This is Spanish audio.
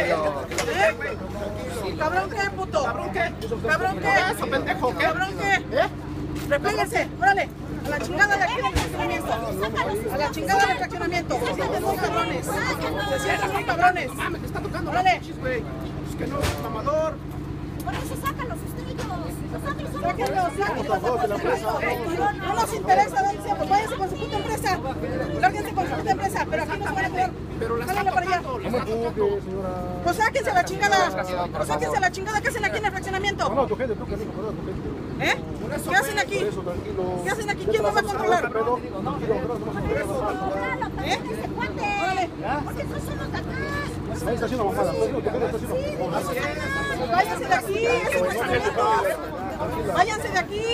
¿Eh? ¿Cabrón qué, puto? ¿Cabrón qué? ¿Cabrón qué? ¿Eso, pendejo? ¿Qué? ¿Cabrón qué? ¿Eh? Repélense, órale. A la chingada de aquí del fraccionamiento. A la chingada del fraccionamiento. Se sienten muy cabrones. Se sienten muy cabrones. Mames, te está tocando Órale. Es que no, mamador. Por eso sácalos ustedes. Sáquenlos, sáquenlos. No nos interesa dónde sea, pues váyanse con su puta empresa. Lárguense con su puta empresa, pero aquí no se van. Pero la está Jálenle para allá. tocando, la está tocando. Pues sáquense la chingada. Pues sáquense la chingada. ¿Qué hacen aquí en el fraccionamiento? No, tu gente, tú que dijo, perdón, tu gente. ¿Eh? ¿Qué hacen aquí? Eso, tranquilo. ¿Qué hacen aquí? ¿Quién nos va a controlar? ¿Eh? Órale. Porque no somos de acá. Ahí está haciendo mamada. Váyanse de aquí, es un fraccionamiento. Váyanse de aquí.